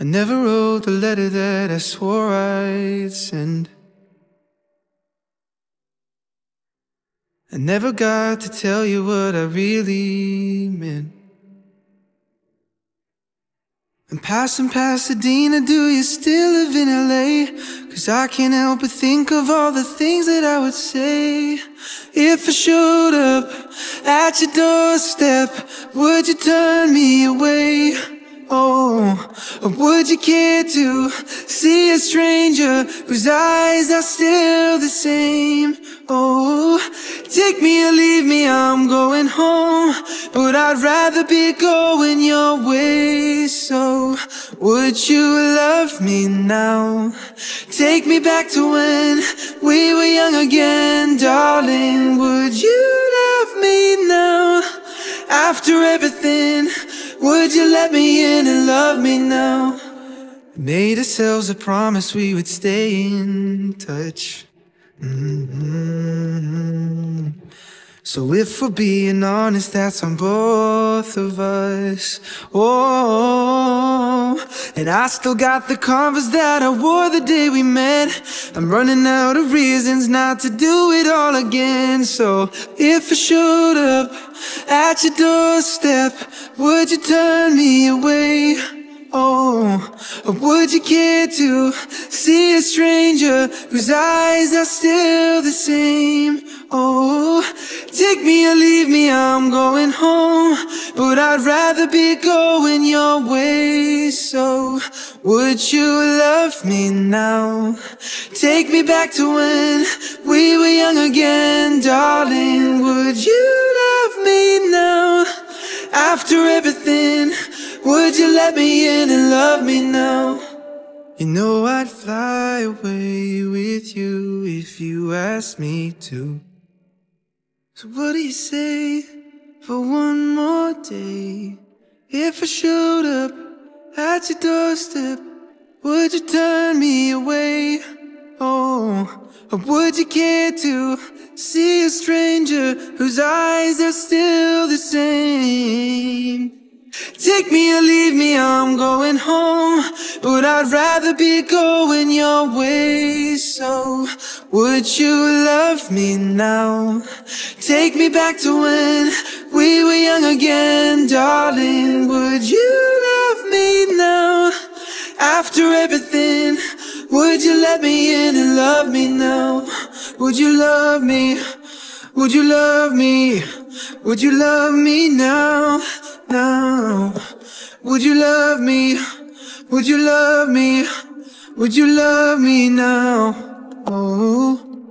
I never wrote the letter that I swore I'd send. I never got to tell you what I really meant. I'm passing Pasadena, do you still live in LA? Cause I can't help but think of all the things that I would say If I showed up at your doorstep, would you turn me away? Would you care to see a stranger whose eyes are still the same? Oh, take me or leave me, I'm going home But I'd rather be going your way So, would you love me now? Take me back to when we were young again Darling, would you love me now? After everything, would you let me in and love me now? Made ourselves a promise we would stay in touch Mm-hmm. So if we're being honest, that's on both of us. Oh, and I still got the Converse that I wore the day we met. I'm running out of reasons not to do it all again. So if I showed up at your doorstep, would you turn me away? Oh, would you care to see a stranger whose eyes are still the same? Oh, take me or leave me, I'm going home But I'd rather be going your way So, would you love me now? Take me back to when we were young again, darling Would you love me now? After everything would you let me in and love me now? You know I'd fly away with you if you asked me to. So what do you say for one more day? If I showed up at your doorstep, would you turn me away? Oh, or would you care to see a stranger whose eyes are still the same? Take me or leave me, I'm going home But I'd rather be going your way So, would you love me now? Take me back to when we were young again Darling, would you love me now? After everything, would you let me in and love me now? Would you love me? Would you love me? Would you love me now? now Would you love me? Would you love me? Would you love me now? Oh